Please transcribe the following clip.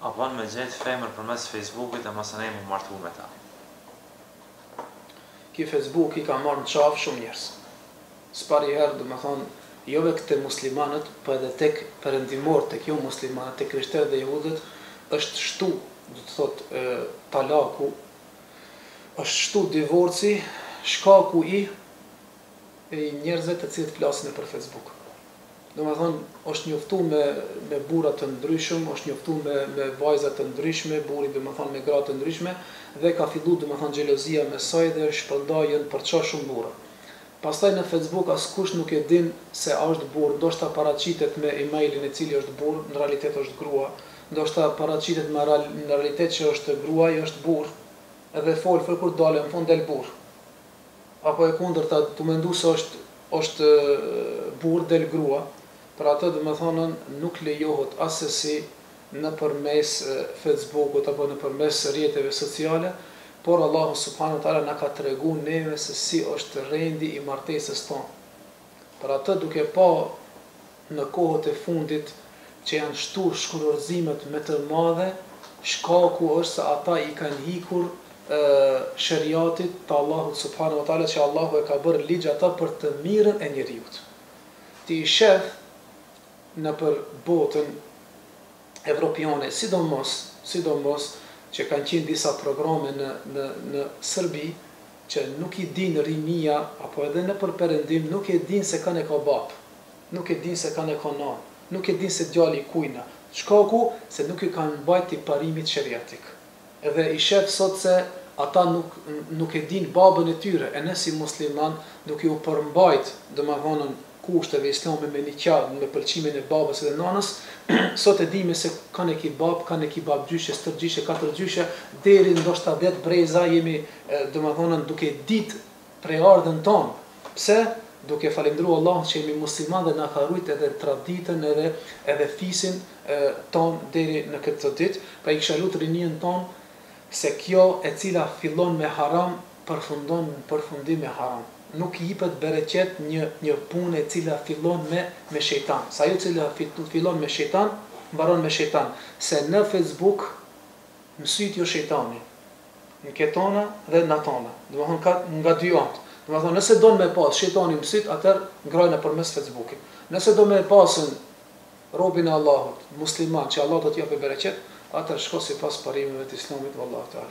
A bën me gjet femër përmes fejsbukit e mos e nijet mu martu me ta. Ky fesbuk i ka marrë në qafë shumë njerëz. S'pari herë, domethënë, jo veç te muslimanët, po edhe tek perëndimorët, tek jo muslimanët, tek krishterët dhe jehudët, është shtu, do të thotë, talaku, është shtu divorci, shkaku i, prej njerëzve të cilët flasin nëpër Facebook. Domethënë, është njoftu me me burra të ndryshëm, është njoftu me me vajza të ndryshme, burri domethënë me gra të ndryshme dhe ka fillu domethënë xhelozia mes saj dhe shpërnda janë përça shumë burra. Pastaj në Facebook askush nuk e din se a është burrë, ndoshta paraqitet me emailin e cili është burrë, në realitet është grua, ndoshta paraqitet me në realitet që është grua, ai është burrë dhe fol fol kur të dalë në fund del burrë. apo e kundërta, tu mendu se është është burrë del grua për atë domethënë nuk lejohet assesi nëpërmes fejsbukut apo nëpërmes rrjeteve sociale por Allahu subhanu teala na ka tregu neve se si është rendi i martesës tonë. për atë duke pa në kohët e fundit që janë shtu shkurorzimet me të madhe shkaku është se ata i kanë ikur sheriatit të Allahut subhanehu ve teala që Allahu e ka bërë ligj ata për të mirën e njeriut ti i shef nëpër botën evropiane sidomos sidomos që kanë qenë disa programe në në në Serbi që nuk e dinë rinia apo edhe nëpër perëndim nuk e dinë se kan e ka babë nuk e dinë se kan e ka nanë nuk e dinë se djali i kujna shkaku se nuk i kanë përmbajt ti parimit sheriatik edhe i shef sot se ata nuk nuk e dinë babën e tyre e ne si musliman duke ju përmbajt domethënë kushteve islame me nikah me pëlqimin e babës edhe nanës sot e dimë se kan e ki babë kan e ki babgjysh e stërgjysh e katragjysh e deri ndoshta dhjetë breza jemi domethënë duke e ditë prejardhjen tonë pse duke falendëru Allahun që jemi musliman dhe na ka rujt edhe traditën edhe edhe fisin tonë deri në këtë ditë pra i kisha lut rininë tonë se gjëja e cila fillon me haram përfundon në përfundim me haram. Nuk i jipet bereqet një një punë e cila fillon me me shejtan, se ajo e cila fillon me shejtan mbaron me shejtan, se në fejsbuk msit ja shejtani, në ketona dhe natona, domethënë ka nga dy anët, domethënë nëse don me pas shejtanin msit atëherë ngraj nëpërmes fejsbukit, nëse do me e pas një robin e Allahut, musliman që Allah do të japë bereqet, atëherë shko sipas parimeve të Islamit, Wallahu te.